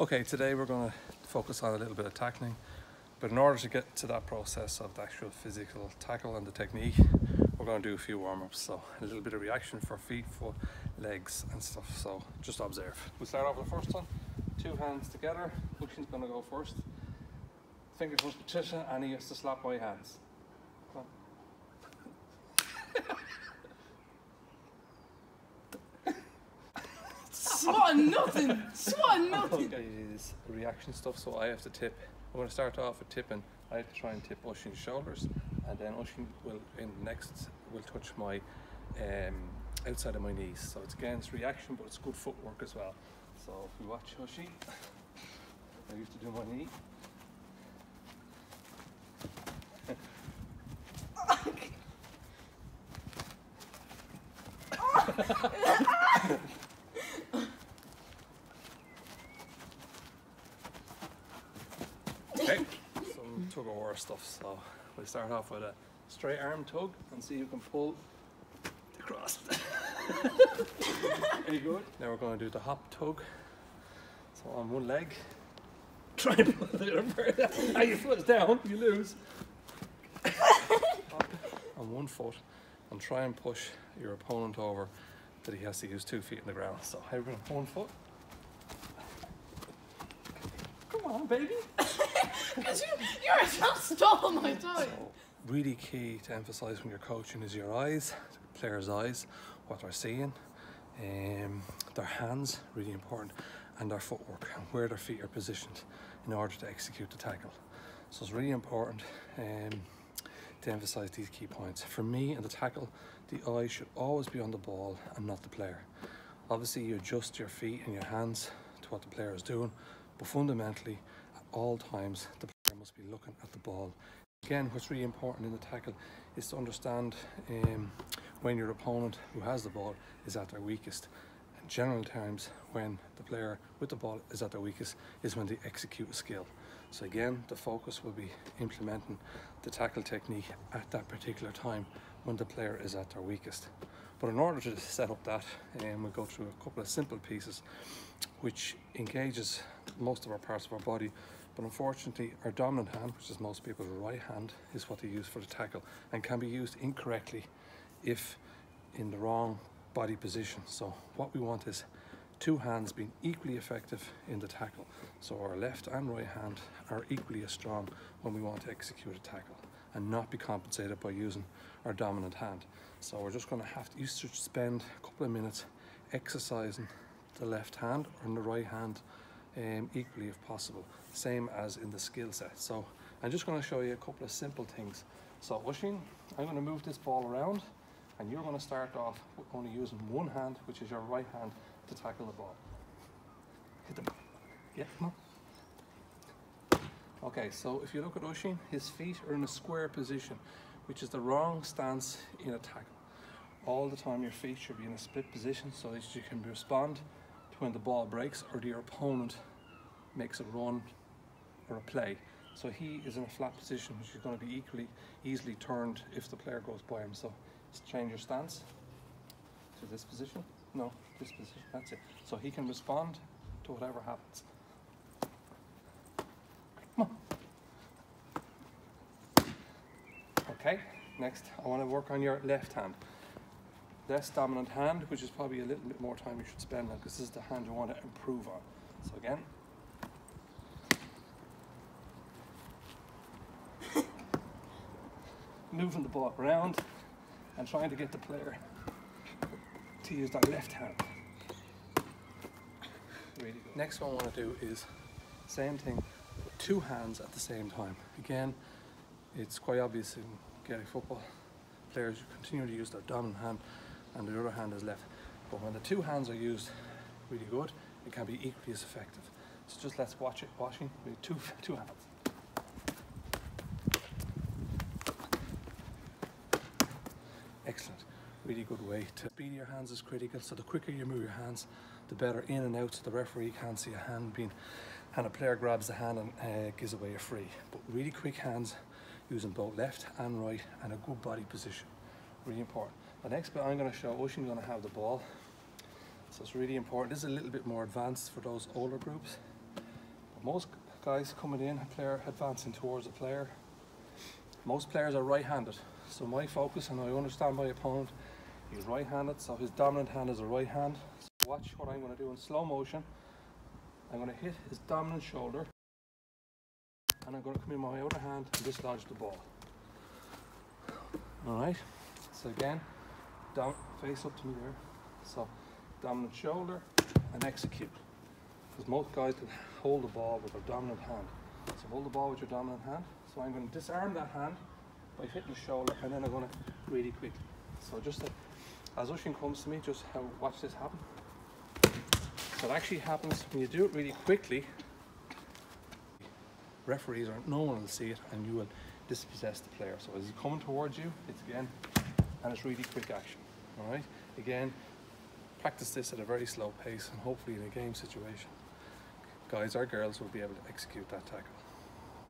Okay, today we're going to focus on a little bit of tackling, but in order to get to that process of the actual physical tackle and the technique, we're going to do a few warm-ups. So a little bit of reaction for feet, foot, legs and stuff. So just observe. We'll start off with the first one. Two hands together. Oisín's going to go first. Fingers with Patricia and he has to slap my hands. Come on. Swatting nothing. Swatting nothing. Okay, it is reaction stuff, so I have to tip. I'm going to start off with tipping. I have to try and tip Oisín's shoulders, and then Oisín will, in next, will touch my um, outside of my knees. So it's again, it's reaction, but it's good footwork as well. So if we watch Oisín, I used to do my knee some tug of war stuff. So we start off with a straight arm tug and see who can pull the cross. Very good. Now we're going to do the hop tug. So on one leg, try and pull the other part. Ah, your foot's down, you lose. On one foot and try and push your opponent over that he has to use two feet in the ground. So how are we going one foot? Come on, baby. Because you, you're just stole my toy. So really key to emphasize when you're coaching is your eyes, the players' eyes, what they're seeing, um, their hands, really important, and their footwork and where their feet are positioned in order to execute the tackle. So it's really important um, to emphasize these key points. For me in the tackle, the eye should always be on the ball and not the player. Obviously you adjust your feet and your hands to what the player is doing, but fundamentally all times the player must be looking at the ball. Again, what's really important in the tackle is to understand um, when your opponent who has the ball is at their weakest. In general terms, when the player with the ball is at their weakest is when they execute a skill. So again, the focus will be implementing the tackle technique at that particular time when the player is at their weakest. But in order to set up that, um, we'll go through a couple of simple pieces which engages most of our parts of our body but unfortunately our dominant hand, which is most people's right hand, is what they use for the tackle and can be used incorrectly if in the wrong body position. So what we want is two hands being equally effective in the tackle. So our left and right hand are equally as strong when we want to execute a tackle and not be compensated by using our dominant hand. So we're just going to have to, spend a couple of minutes exercising the left hand or the right hand um, equally if possible, same as in the skill set. So I'm just going to show you a couple of simple things. So Oisín, I'm going to move this ball around and you're going to start off only using one hand, which is your right hand, to tackle the ball. Hit the ball. Yeah, come on. Okay, so if you look at Oisín, his feet are in a square position, which is the wrong stance in a tackle. All the time your feet should be in a split position so that you can respond when the ball breaks or your opponent makes a run or a play. So he is in a flat position, which is going to be equally easily turned if the player goes by him. So change your stance to this position. No, this position. That's it. So he can respond to whatever happens. Okay, next I want to work on your left hand. Less dominant hand, which is probably a little bit more time you should spend on because this is the hand you want to improve on. So again, moving the ball around and trying to get the player to use that left hand. Really good. Next one I want to do is same thing, two hands at the same time. Again, it's quite obvious in Gaelic football, players continue to use their dominant hand and the other hand is left. But when the two hands are used really good, it can be equally as effective. So just let's watch it, washing with two, two hands. Excellent. Really good way to speed your hands is critical. So the quicker you move your hands, the better in and out. So the referee can't see a hand being, and a player grabs the hand and uh, gives away a free. But really quick hands, using both left and right, and a good body position. Really important. The next bit I'm going to show, Oisín's going to have the ball. So it's really important. This is a little bit more advanced for those older groups. Most guys coming in, player advancing towards a player. Most players are right-handed, so my focus, and I understand my opponent, he's right-handed, so his dominant hand is a right hand. So watch what I'm going to do in slow motion. I'm going to hit his dominant shoulder, and I'm going to come in my other hand and dislodge the ball. All right. So again, down, face up to me there. So dominant shoulder and execute. Because most guys can hold the ball with their dominant hand. So hold the ball with your dominant hand. So I'm going to disarm that hand by hitting the shoulder, and then I'm going to really quickly. So just as Oisín comes to me, just have, watch this happen. So it actually happens when you do it really quickly. Referees or no one will see it, and you will dispossess the player. So as he's coming towards you, it's again, and it's really quick action. All right. Again, practice this at a very slow pace, and hopefully in a game situation, guys or girls will be able to execute that tackle.